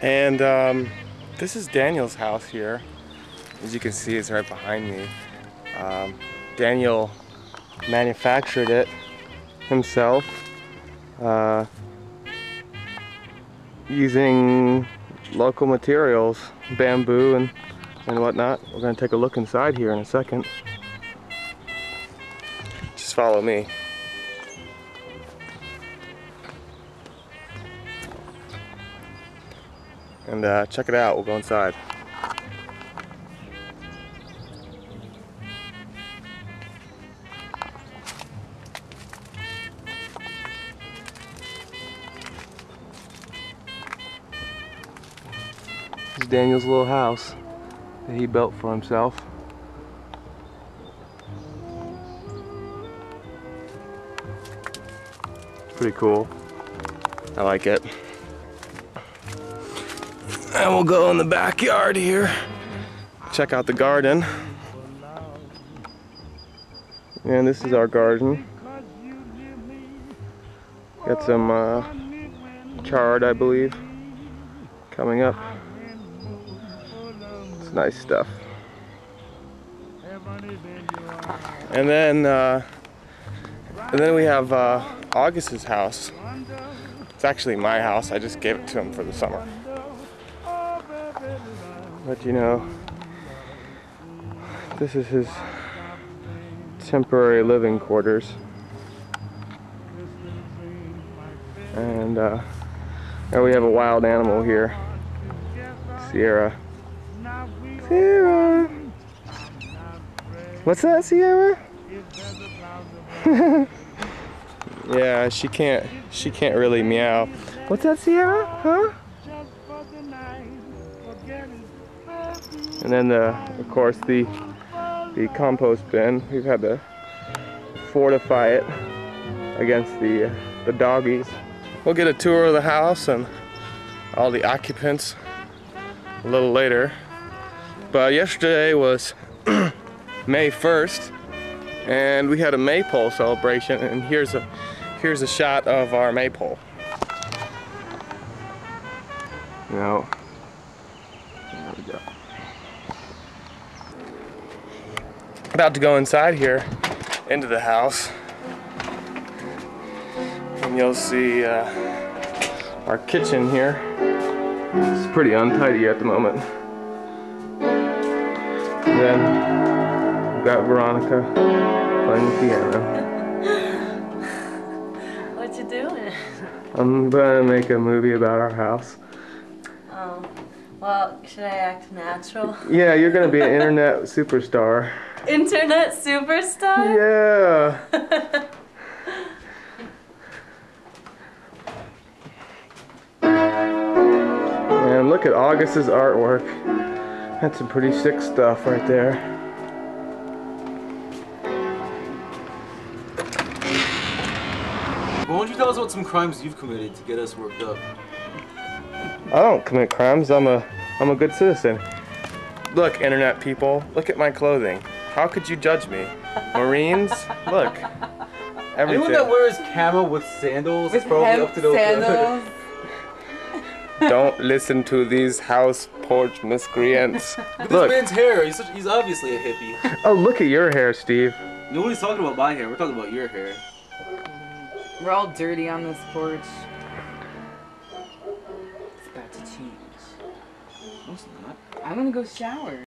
And um, this is Daniel's house here. As you can see, it's right behind me. Um, Daniel manufactured it himself uh, using local materials, bamboo and, and whatnot. We're going to take a look inside here in a second. Just follow me. And uh, check it out, we'll go inside. This is Daniel's little house that he built for himself. Pretty cool. I like it. And we'll go in the backyard here. Check out the garden. And this is our garden. Got some uh, chard, I believe, coming up. It's nice stuff. And then, uh, and then we have uh, August's house. It's actually my house. I just gave it to him for the summer. But you know, this is his temporary living quarters. And uh, we have a wild animal here. Sierra. Sierra! What's that, Sierra? yeah, she can't she can't really meow. What's that, Sierra? Huh? And then, the, of course, the the compost bin. We've had to fortify it against the uh, the doggies. We'll get a tour of the house and all the occupants a little later. But yesterday was May 1st, and we had a maypole celebration. And here's a here's a shot of our maypole. Now, there we go. About to go inside here into the house, and you'll see uh, our kitchen here. It's pretty untidy at the moment. And then we've got Veronica playing the piano. What you doing? I'm gonna make a movie about our house. Oh, well, should I act natural? Yeah, you're gonna be an internet superstar. Internet superstar? Yeah. And look at August's artwork. That's some pretty sick stuff right there. Why don't you tell us about some crimes you've committed to get us worked up? I don't commit crimes. I'm a I'm a good citizen. Look, internet people, look at my clothing. How could you judge me? Marines, look. Everything. Anyone that wears camo with sandals is probably up to no sandals. Don't listen to these house porch miscreants. This Look. This man's hair, he's, such, he's obviously a hippie. Oh, look at your hair, Steve. Nobody's talking about my hair, we're talking about your hair. We're all dirty on this porch. Not. I'm gonna go shower.